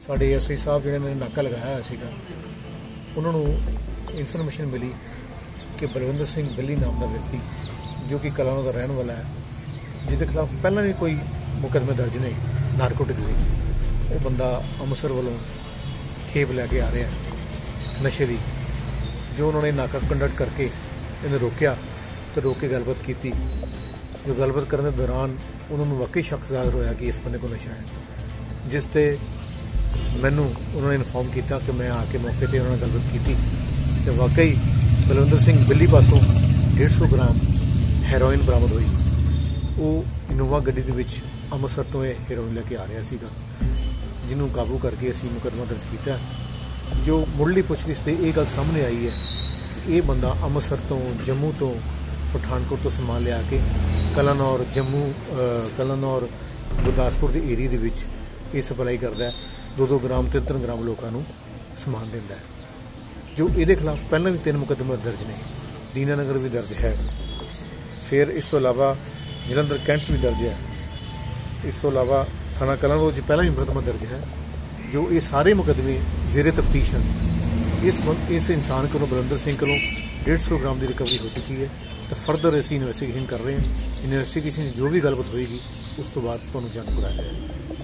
ਸਾਡੇ ਐਸਆਈ ਸਾਹਿਬ ਜਿਹੜੇ ਨੇ ਨਾਕਾ ਲਗਾਇਆ ਹੋਇਆ ਸੀਗਾ, ਉਹਨਾਂ ਨੂੰ ਇਨਫੋਰਮੇਸ਼ਨ ਮਿਲੀ ਕਿ ਬਲਵਿੰਦਰ ਸਿੰਘ ਬਿੱਲੀ ਨਾਮ ਦਾ ਵਿਅਕਤੀ, ਜੋ ਕਿ ਕਲਾਨੋ ਦਾ ਰਹਿਣ ਵਾਲਾ ਹੈ, ਜਿਹਦੇ ਖਿਲਾਫ ਪਹਿਲਾਂ ਵੀ ਕੋਈ ਮੁਕੱਦਮੇ ਦਰਜ ਨਹੀਂ ਨਾਰਕੋਟਿਕ ਦੀ। ਉਹ ਬੰਦਾ ਅੰਮ੍ਰਿਤਸਰ ਵੱਲੋਂ ਖੇਪ ਲੈ ਕੇ ਆ ਰਿਹਾ ਨਸ਼ੇ ਦੀ। ਜੋ ਉਹਨਾਂ ਨੇ ਨਾਕਾ ਕੰਡਕਟ ਕਰਕੇ ਇਹਨੂੰ ਰੋਕਿਆ ਤੇ ਰੋਕ ਕੇ ਗੱਲਬਾਤ ਕੀਤੀ। ਜੋ ਗੱਲਬਾਤ ਕਰਨ ਦੇ ਦੌਰਾਨ ਉਹਨਾਂ ਨੂੰ ਵਾਕਈ ਸ਼ੱਕ ਜ਼ਾਹਰ ਹੋਇਆ ਕਿ ਇਸ ਬੰਦੇ ਕੋਲ ਨਸ਼ਾ ਹੈ, ਜਿਸ ਤੇ ਮੈਨੂੰ ਉਹਨਾਂ ਨੇ ਇਨਫੋਰਮ ਕੀਤਾ ਕਿ ਮੈਂ ਆ ਕੇ ਮੌਕੇ ਤੇ ਉਹਨਾਂ ਨਾਲ ਗੱਲਬਾਤ ਕੀਤੀ ਤੇ ਵਾਕਈ ਬਲਵਿੰਦਰ ਸਿੰਘ ਬਿੱਲੀ ਪਾਸੋਂ 150 ਗ੍ਰਾਮ ਹੈਰੋਇਨ ਬਰਾਮਦ ਹੋਈ। ਉਹ ਇਨੋਵਾ ਗੱਡੀ ਦੇ ਵਿੱਚ ਅੰਮ੍ਰਿਤਸਰ ਤੋਂ ਇਹ ਹੈਰੋਇਨ ਲੈ ਕੇ ਆ ਰਿਹਾ ਸੀਗਾ ਜਿਹਨੂੰ ਕਾਬੂ ਕਰਕੇ ਅਸੀਂ ਮੁਕੱਦਮਾ ਦਰਜ ਕੀਤਾ। ਜੋ ਮੁੱਢਲੀ ਪੁੱਛਗਿੱਛ ਤੇ ਇਹ ਗੱਲ ਸਾਹਮਣੇ ਆਈ ਹੈ ਇਹ ਬੰਦਾ ਅੰਮ੍ਰਿਤਸਰ ਤੋਂ ਜੰਮੂ ਤੋਂ ਪਠਾਨਕੋਟ ਤੋਂ ਸਮਾਨ ਲਿਆ ਕੇ ਕਲਾਨੌਰ ਜੰਮੂ ਅ, ਕਲਾਨੌਰ ਗੁਰਦਾਸਪੁਰ ਦੇ ਏਰੀਆ ਦੇ ਵਿੱਚ ਇਹ ਸਪਲਾਈ ਕਰਦਾ ਹੈ। 2-2 ਗ੍ਰਾਮ ਤੇ 3 ਗ੍ਰਾਮ ਲੋਕਾਂ ਨੂੰ ਸਮਾਨ ਦਿੰਦਾ ਹੈ। ਜੋ ਇਹਦੇ ਖਿਲਾਫ ਪਹਿਲਾਂ ਵੀ ਤਿੰਨ ਮੁਕੱਦਮੇ ਦਰਜ ਨੇ। ਦੀਨਾਨਗਰ ਵੀ ਦਰਜ ਹੈ। ਫਿਰ ਇਸ ਤੋਂ ਇਲਾਵਾ ਜਲੰਧਰ ਕੈਂਟ ਵੀ ਦਰਜ ਹੈ। ਇਸ ਤੋਂ ਇਲਾਵਾ ਥਾਣਾ ਕਲਾਨੌਰ 'ਚ ਪਹਿਲਾਂ ਵੀ ਮੁਕੱਦਮਾ ਦਰਜ ਹੈ। ਜੋ ਇਹ ਸਾਰੇ ਮੁਕੱਦਮੇ ਜ਼ੇਰੇ ਤਫਤੀਸ਼ ਹਨ। ਇਸ ਇਸ ਇਨਸਾਨ ਕੋਲੋਂ, ਬਲਵਿੰਦਰ ਸਿੰਘ ਕੋਲੋਂ 150 ਗ੍ਰਾਮ ਦੀ ਰਿਕਵਰੀ ਹੋ ਚੁੱਕੀ ਹੈ। ਤੇ ਫਰਦਰ ਅਸੀਂ ਇਨਵੈਸਟੀਗੇਸ਼ਨ ਕਰ ਰਹੇ ਹਾਂ। ਇਨਵੈਸਟੀਗੇਸ਼ਨ ਜੋ ਵੀ ਗੱਲਬਾਤ ਹੋਏਗੀ, ਉਸ ਤੋਂ ਬਾਅਦ ਤੁਹਾਨੂੰ ਜਾਣੂ ਕਰਾਇਆ ਜਾਏਗਾ।